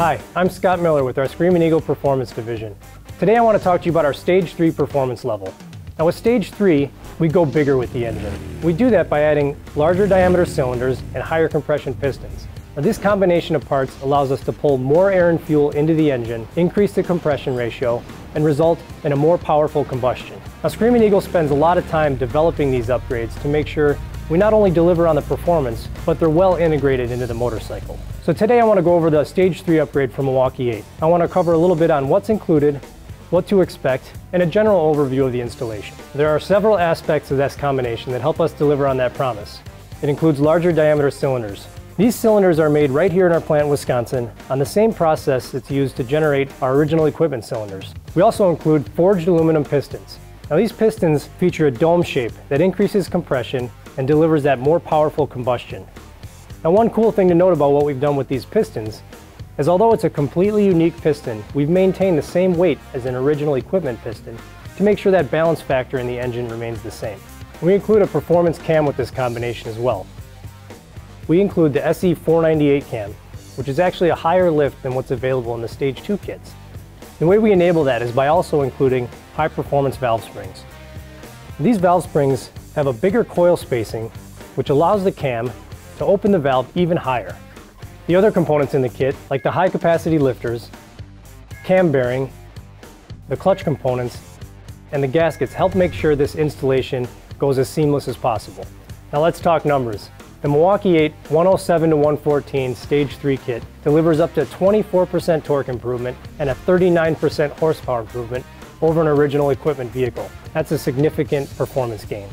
Hi, I'm Scott Miller with our Screamin' Eagle Performance Division. Today I want to talk to you about our Stage 3 performance level. Now with Stage 3, we go bigger with the engine. We do that by adding larger diameter cylinders and higher compression pistons. Now this combination of parts allows us to pull more air and fuel into the engine, increase the compression ratio, and result in a more powerful combustion. Now Screamin' Eagle spends a lot of time developing these upgrades to make sure we not only deliver on the performance, but they're well integrated into the motorcycle. So today I want to go over the Stage 3 upgrade from Milwaukee 8. I want to cover a little bit on what's included, what to expect, and a general overview of the installation. There are several aspects of this combination that help us deliver on that promise. It includes larger diameter cylinders. These cylinders are made right here in our plant in Wisconsin on the same process that's used to generate our original equipment cylinders. We also include forged aluminum pistons. Now these pistons feature a dome shape that increases compression and delivers that more powerful combustion. Now one cool thing to note about what we've done with these pistons is although it's a completely unique piston, we've maintained the same weight as an original equipment piston to make sure that balance factor in the engine remains the same. We include a performance cam with this combination as well. We include the SE498 cam, which is actually a higher lift than what's available in the Stage 2 kits. The way we enable that is by also including high performance valve springs. These valve springs have a bigger coil spacing, which allows the cam to open the valve even higher. The other components in the kit, like the high capacity lifters, cam bearing, the clutch components, and the gaskets help make sure this installation goes as seamless as possible. Now let's talk numbers. The Milwaukee 8 107 to 114 Stage 3 kit delivers up to 24% torque improvement and a 39% horsepower improvement over an original equipment vehicle. That's a significant performance gain.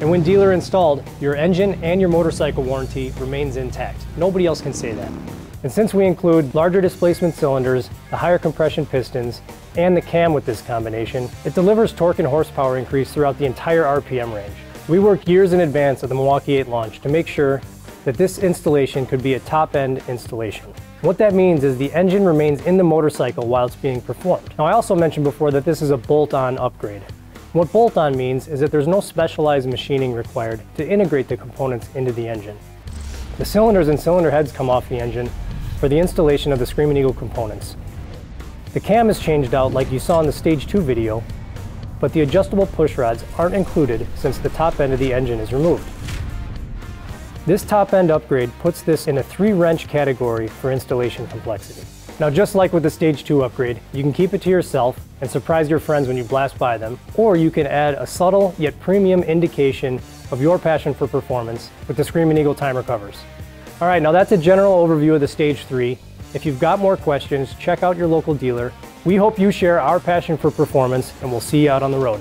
And when dealer installed, your engine and your motorcycle warranty remains intact. Nobody else can say that. And since we include larger displacement cylinders, the higher compression pistons, and the cam with this combination, it delivers torque and horsepower increase throughout the entire RPM range. We worked years in advance of the Milwaukee 8 launch to make sure that this installation could be a top-end installation. What that means is the engine remains in the motorcycle while it's being performed. Now I also mentioned before that this is a bolt-on upgrade. What bolt-on means is that there's no specialized machining required to integrate the components into the engine. The cylinders and cylinder heads come off the engine for the installation of the Screamin' Eagle components. The cam is changed out like you saw in the Stage 2 video, but the adjustable push rods aren't included since the top end of the engine is removed. This top end upgrade puts this in a three wrench category for installation complexity. Now just like with the Stage 2 upgrade, you can keep it to yourself and surprise your friends when you blast by them, or you can add a subtle yet premium indication of your passion for performance with the Screamin' Eagle timer covers. All right, now that's a general overview of the Stage 3. If you've got more questions, check out your local dealer. We hope you share our passion for performance, and we'll see you out on the road.